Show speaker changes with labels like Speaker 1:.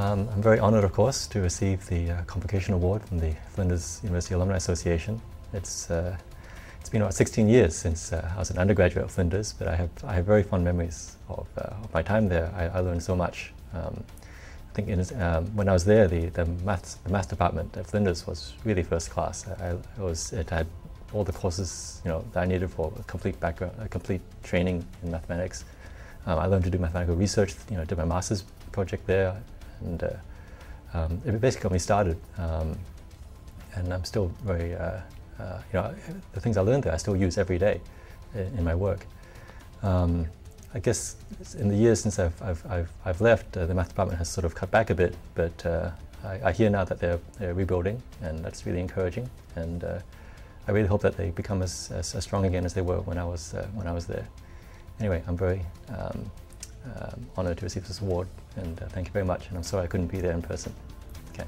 Speaker 1: I'm very honored, of course, to receive the uh, Convocation Award from the Flinders University Alumni Association. It's, uh, it's been about 16 years since uh, I was an undergraduate at Flinders, but I have, I have very fond memories of, uh, of my time there. I, I, learned so much. Um, I think in, um, when I was there, the, the, maths, the maths department at Flinders was really first class. I, I was, it had all the courses you know, that I needed for a complete background, a complete training in mathematics. Um, I learned to do mathematical research, you know, did my master's project there, and uh, um, it basically got me started. Um, and I'm still very, uh, uh, you know, the things I learned there I still use every day in, in my work. Um, I guess in the years since I've, I've, I've, I've left, uh, the math department has sort of cut back a bit, but uh, I, I, hear now that they're, they're, rebuilding, and that's really encouraging. And uh, I really hope that they become as, as, as, strong again as they were when I was, when I was there. Anyway, I'm very um, honored to receive this award and uh, thank you very much and I'm sorry I couldn't be there in person. Okay.